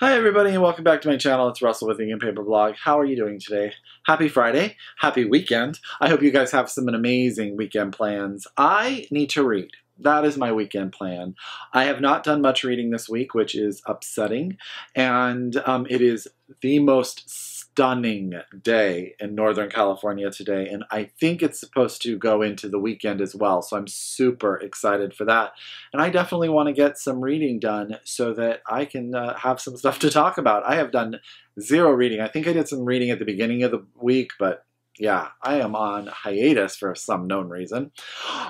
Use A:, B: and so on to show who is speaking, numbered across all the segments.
A: Hi everybody and welcome back to my channel. It's Russell with Ink and Paper Blog. How are you doing today? Happy Friday. Happy weekend. I hope you guys have some amazing weekend plans. I need to read. That is my weekend plan. I have not done much reading this week, which is upsetting, and um, it is the most stunning day in Northern California today, and I think it's supposed to go into the weekend as well, so I'm super excited for that. And I definitely want to get some reading done so that I can uh, have some stuff to talk about. I have done zero reading. I think I did some reading at the beginning of the week, but yeah, I am on hiatus for some known reason.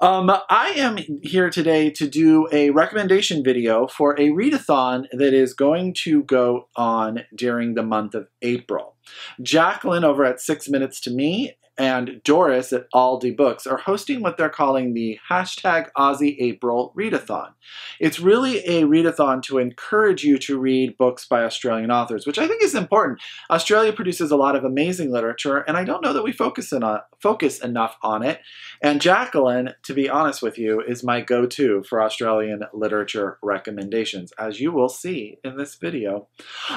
A: Um, I am here today to do a recommendation video for a readathon that is going to go on during the month of April. Jaclyn over at Six Minutes to Me and Doris at Aldi Books are hosting what they're calling the hashtag Aussie April Readathon. It's really a readathon to encourage you to read books by Australian authors, which I think is important. Australia produces a lot of amazing literature, and I don't know that we focus, a, focus enough on it. And Jaclyn, to be honest with you, is my go-to for Australian literature recommendations, as you will see in this video.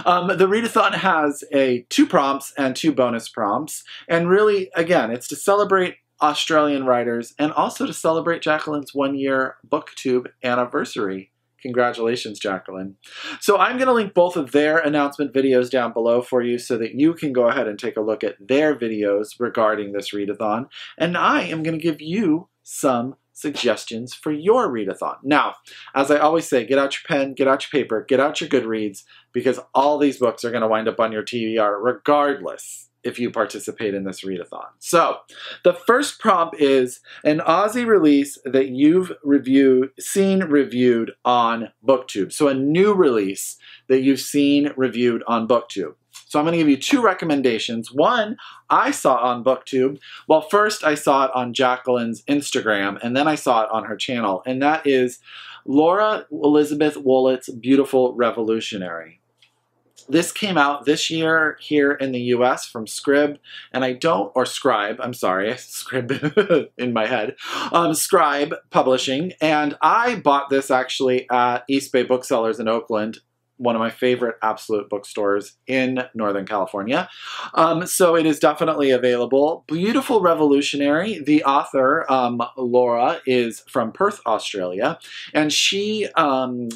A: Um, the readathon has a two prompts and two bonus prompts, and really, again, it's to celebrate Australian writers and also to celebrate Jaclyn's one year booktube anniversary. Congratulations, Jaclyn. So I'm going to link both of their announcement videos down below for you so that you can go ahead and take a look at their videos regarding this readathon. And I am going to give you some suggestions for your readathon. Now, as I always say, get out your pen, get out your paper, get out your Goodreads, because all these books are going to wind up on your TBR regardless if you participate in this readathon. So the first prompt is an Aussie release that you've reviewed, seen reviewed on BookTube. So a new release that you've seen reviewed on BookTube. So I'm going to give you two recommendations. One, I saw on BookTube. Well, first I saw it on Jaclyn's Instagram, and then I saw it on her channel, and that is Laura Elizabeth Woollett's Beautiful Revolutionary. This came out this year here in the US from Scrib, and I don't, or Scribe, I'm sorry, Scrib in my head, um, Scribe Publishing, and I bought this actually at East Bay Booksellers in Oakland one of my favorite absolute bookstores in Northern California. Um, so it is definitely available. Beautiful Revolutionary. The author, um, Laura, is from Perth, Australia, and she um,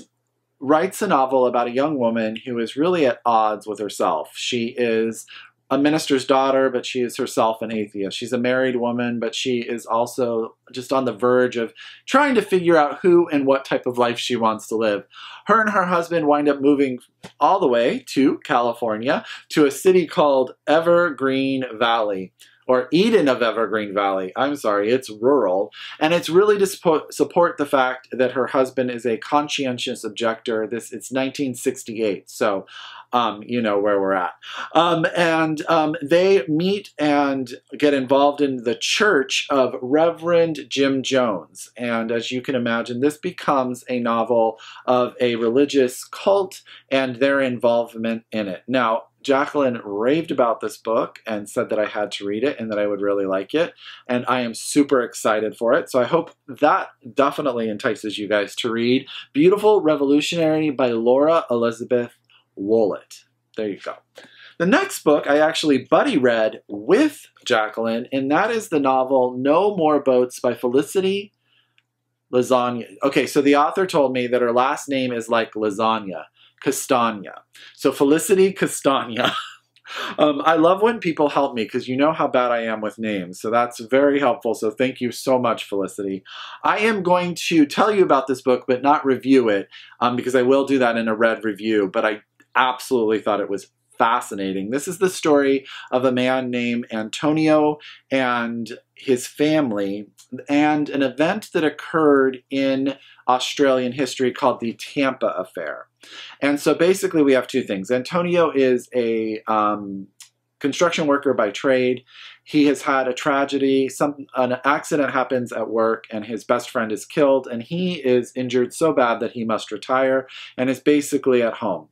A: writes a novel about a young woman who is really at odds with herself. She is a minister's daughter, but she is herself an atheist. She's a married woman, but she is also just on the verge of trying to figure out who and what type of life she wants to live. Her and her husband wind up moving all the way to California to a city called Evergreen Valley or Eden of Evergreen Valley. I'm sorry, it's rural. And it's really to support the fact that her husband is a conscientious objector. This It's 1968, so um, you know where we're at. Um, and um, they meet and get involved in the church of Reverend Jim Jones. And as you can imagine, this becomes a novel of a religious cult and their involvement in it. Now, Jaclyn raved about this book and said that I had to read it and that I would really like it. And I am super excited for it. So I hope that definitely entices you guys to read Beautiful Revolutionary by Laura Elizabeth Woollett. There you go. The next book I actually buddy read with Jaclyn, and that is the novel No More Boats by Felicity Lasagna. Okay, so the author told me that her last name is like lasagna. Castagna. So Felicity Castagna. um, I love when people help me because you know how bad I am with names. So that's very helpful. So thank you so much, Felicity. I am going to tell you about this book, but not review it um, because I will do that in a read review. But I absolutely thought it was fascinating. This is the story of a man named Antonio and his family and an event that occurred in Australian history called the Tampa Affair. And so basically we have two things. Antonio is a um, construction worker by trade. He has had a tragedy, some an accident happens at work and his best friend is killed and he is injured so bad that he must retire and is basically at home.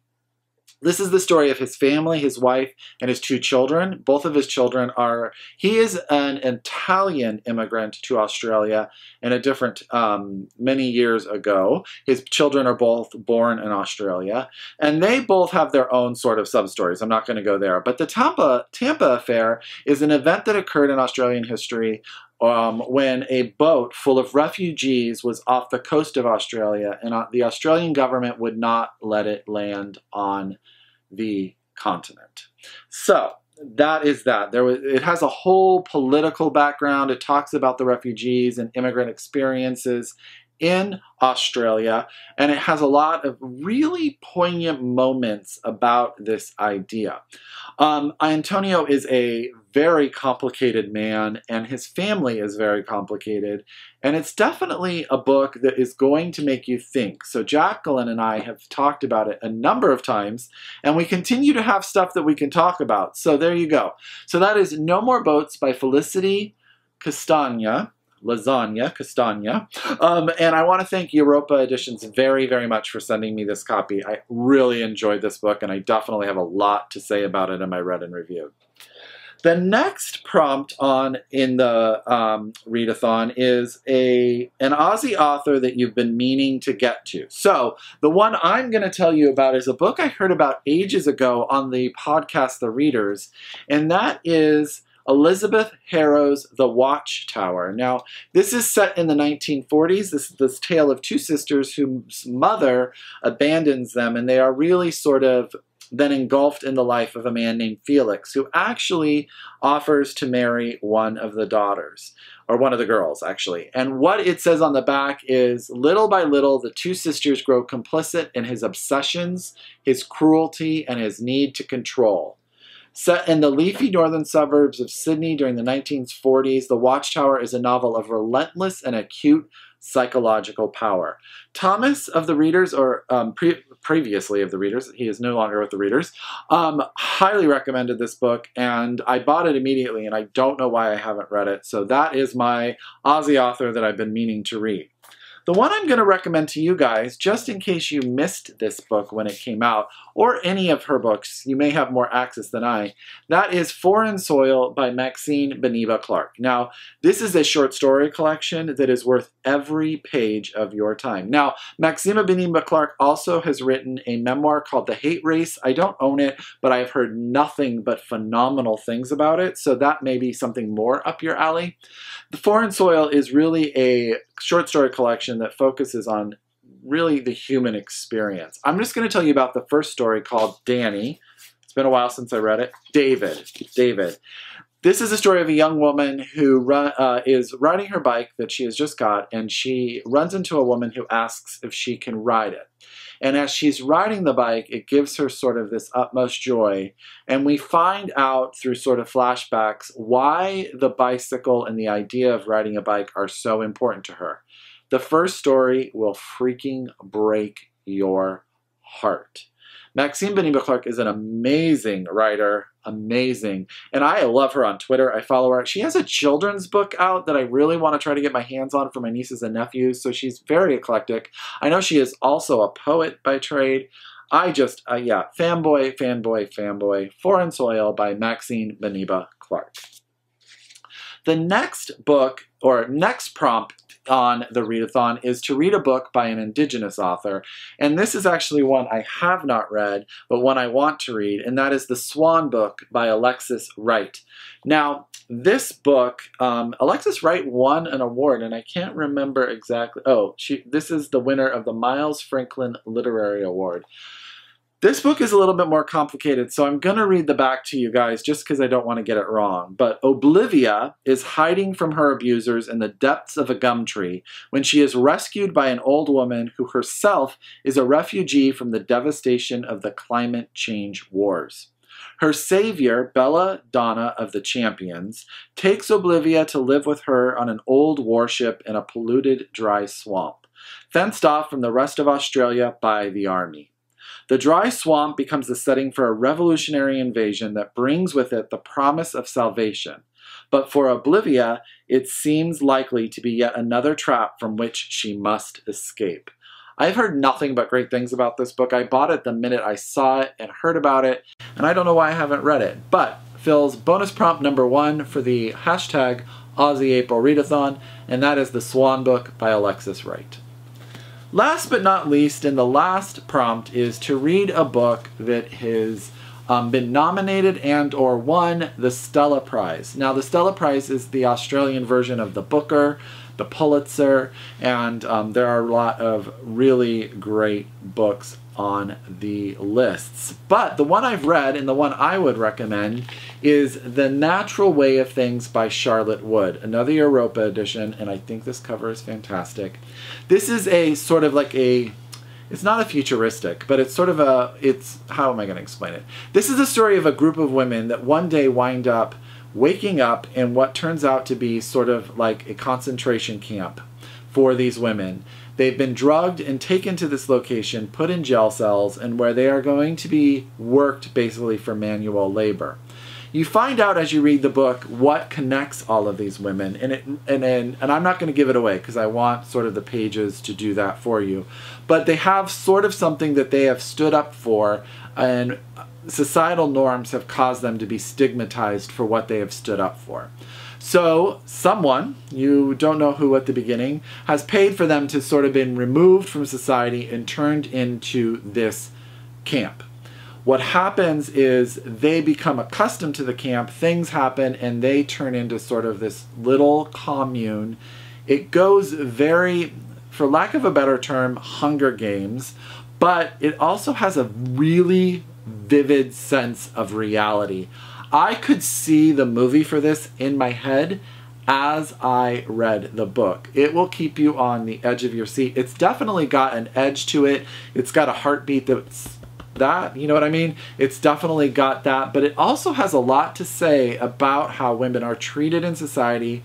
A: This is the story of his family, his wife, and his two children. Both of his children are, he is an Italian immigrant to Australia in a different, um, many years ago. His children are both born in Australia, and they both have their own sort of sub stories. I'm not going to go there. But the Tampa, Tampa affair is an event that occurred in Australian history um, when a boat full of refugees was off the coast of Australia, and uh, the Australian government would not let it land on the continent. So that is that. There was, it has a whole political background. It talks about the refugees and immigrant experiences in Australia, and it has a lot of really poignant moments about this idea. Um, Antonio is a very complicated man, and his family is very complicated, and it's definitely a book that is going to make you think. So, Jaclyn and I have talked about it a number of times, and we continue to have stuff that we can talk about. So, there you go. So, that is No More Boats by Felicity Castagna lasagna, castagna. Um, and I want to thank Europa Editions very, very much for sending me this copy. I really enjoyed this book, and I definitely have a lot to say about it in my read and review. The next prompt on in the um, readathon is a an Aussie author that you've been meaning to get to. So the one I'm going to tell you about is a book I heard about ages ago on the podcast The Readers, and that is Elizabeth Harrower's The Watchtower. Now, this is set in the 1940s. This is this tale of two sisters whose mother abandons them, and they are really sort of then engulfed in the life of a man named Felix, who actually offers to marry one of the daughters, or one of the girls, actually. And what it says on the back is little by little, the two sisters grow complicit in his obsessions, his cruelty, and his need to control. Set in the leafy northern suburbs of Sydney during the 1940s, The Watchtower is a novel of relentless and acute psychological power. Thomas of the Readers, or um, pre previously of the Readers, he is no longer with the Readers, um, highly recommended this book, and I bought it immediately, and I don't know why I haven't read it. So that is my Aussie author that I've been meaning to read. The one I'm going to recommend to you guys, just in case you missed this book when it came out, or any of her books, you may have more access than I, that is Foreign Soil by Maxine Beneba Clarke. Now, this is a short story collection that is worth every page of your time. Now, Maxine Beneba Clarke also has written a memoir called The Hate Race. I don't own it, but I've heard nothing but phenomenal things about it, so that may be something more up your alley. The Foreign Soil is really a short story collection that focuses on really the human experience. I'm just going to tell you about the first story called Danny. It's been a while since I read it. David. David. This is a story of a young woman who run, uh, is riding her bike that she has just got, and she runs into a woman who asks if she can ride it. And as she's riding the bike, it gives her sort of this utmost joy. And we find out through sort of flashbacks why the bicycle and the idea of riding a bike are so important to her. The first story will freaking break your heart. Maxine Beneba Clarke is an amazing writer, amazing. And I love her on Twitter. I follow her. She has a children's book out that I really want to try to get my hands on for my nieces and nephews, so she's very eclectic. I know she is also a poet by trade. I just, uh, yeah, fanboy, fanboy, fanboy. Foreign Soil by Maxine Beneba Clarke. The next book, or next prompt on the readathon is to read a book by an indigenous author. And this is actually one I have not read, but one I want to read, and that is The Swan Book by Alexis Wright. Now, this book, um, Alexis Wright won an award, and I can't remember exactly. Oh, she, this is the winner of the Miles Franklin Literary Award. This book is a little bit more complicated, so I'm going to read the back to you guys just because I don't want to get it wrong. But Oblivia is hiding from her abusers in the depths of a gum tree when she is rescued by an old woman who herself is a refugee from the devastation of the climate change wars. Her savior, Bella Donna of the Champions, takes Oblivia to live with her on an old warship in a polluted, dry swamp, fenced off from the rest of Australia by the army. The dry swamp becomes the setting for a revolutionary invasion that brings with it the promise of salvation. But for Oblivia, it seems likely to be yet another trap from which she must escape. I've heard nothing but great things about this book. I bought it the minute I saw it and heard about it, and I don't know why I haven't read it. But fills bonus prompt number one for the hashtag Aussie April Readathon, and that is The Swan Book by Alexis Wright. Last but not least, and the last prompt is to read a book that has um, been nominated and or won the Stella Prize. Now, the Stella Prize is the Australian version of the Booker, the Pulitzer, and um, there are a lot of really great books on the lists. But the one I've read and the one I would recommend is The Natural Way of Things by Charlotte Wood, another Europa edition, and I think this cover is fantastic. This is a sort of like a it's not a futuristic, but it's sort of a, it's, how am I going to explain it? This is a story of a group of women that one day wind up waking up in what turns out to be sort of like a concentration camp for these women. They've been drugged and taken to this location, put in jail cells, and where they are going to be worked basically for manual labor. You find out as you read the book what connects all of these women and it and and, and I'm not going to give it away because I want sort of the pages to do that for you. But they have sort of something that they have stood up for and societal norms have caused them to be stigmatized for what they have stood up for so someone you don't know who at the beginning has paid for them to sort of been removed from society and turned into this camp what happens is they become accustomed to the camp, things happen, and they turn into sort of this little commune. It goes very, for lack of a better term, Hunger Games, but it also has a really vivid sense of reality. I could see the movie for this in my head as I read the book. It will keep you on the edge of your seat. It's definitely got an edge to it. It's got a heartbeat that's that. You know what I mean? It's definitely got that, but it also has a lot to say about how women are treated in society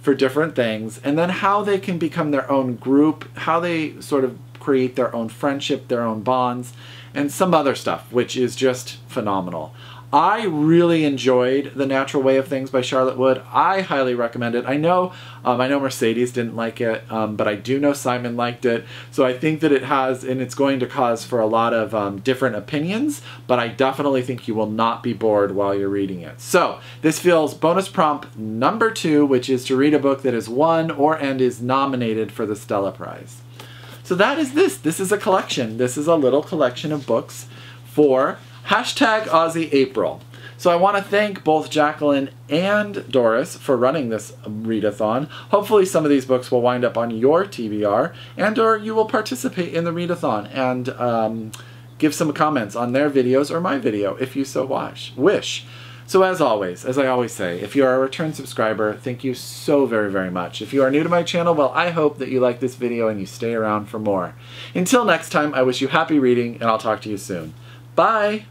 A: for different things and then how they can become their own group, how they sort of create their own friendship, their own bonds, and some other stuff, which is just phenomenal. I really enjoyed The Natural Way of Things by Charlotte Wood. I highly recommend it. I know um, I know Mercedes didn't like it, um, but I do know Simon liked it. So I think that it has, and it's going to cause for a lot of um, different opinions, but I definitely think you will not be bored while you're reading it. So this feels bonus prompt number two, which is to read a book that is won or and is nominated for the Stella Prize. So that is this. This is a collection. This is a little collection of books for Hashtag Aussie April. So I want to thank both Jaclyn and Doris for running this readathon. Hopefully some of these books will wind up on your TBR and or you will participate in the readathon and um, give some comments on their videos or my video if you so wish. wish. So as always, as I always say, if you are a return subscriber, thank you so very, very much. If you are new to my channel, well, I hope that you like this video and you stay around for more. Until next time, I wish you happy reading and I'll talk to you soon. Bye!